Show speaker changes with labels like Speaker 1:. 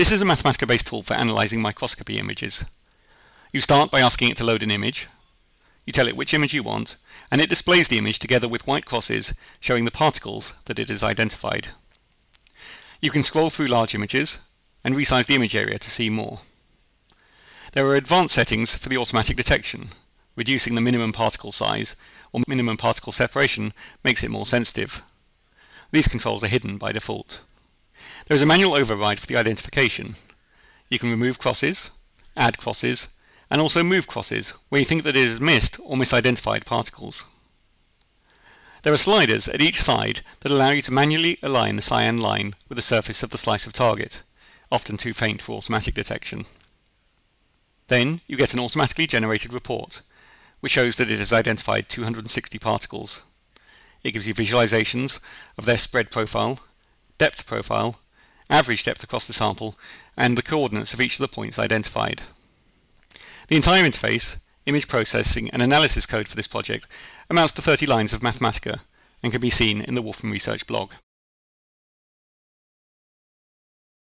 Speaker 1: This is a Mathematica-based tool for analysing microscopy images. You start by asking it to load an image. You tell it which image you want, and it displays the image together with white crosses showing the particles that it has identified. You can scroll through large images and resize the image area to see more. There are advanced settings for the automatic detection. Reducing the minimum particle size or minimum particle separation makes it more sensitive. These controls are hidden by default. There is a manual override for the identification. You can remove crosses, add crosses, and also move crosses where you think that it has missed or misidentified particles. There are sliders at each side that allow you to manually align the cyan line with the surface of the slice of target, often too faint for automatic detection. Then you get an automatically generated report, which shows that it has identified 260 particles. It gives you visualizations of their spread profile, depth profile, average depth across the sample, and the coordinates of each of the points identified. The entire interface, image processing and analysis code for this project amounts to 30 lines of Mathematica and can be seen in the Wolfram Research blog.